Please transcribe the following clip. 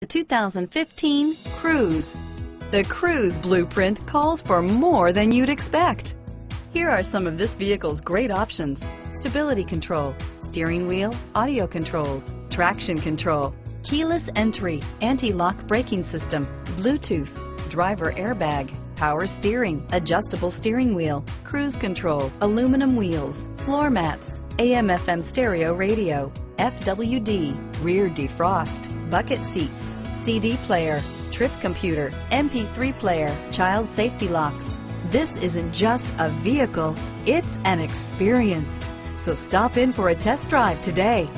The 2015 Cruze. The Cruze blueprint calls for more than you'd expect. Here are some of this vehicle's great options. Stability control, steering wheel, audio controls, traction control, keyless entry, anti-lock braking system, Bluetooth, driver airbag, power steering, adjustable steering wheel, cruise control, aluminum wheels, floor mats, AM FM stereo radio, FWD, rear defrost, bucket seats, CD player, trip computer, MP3 player, child safety locks. This isn't just a vehicle, it's an experience. So stop in for a test drive today.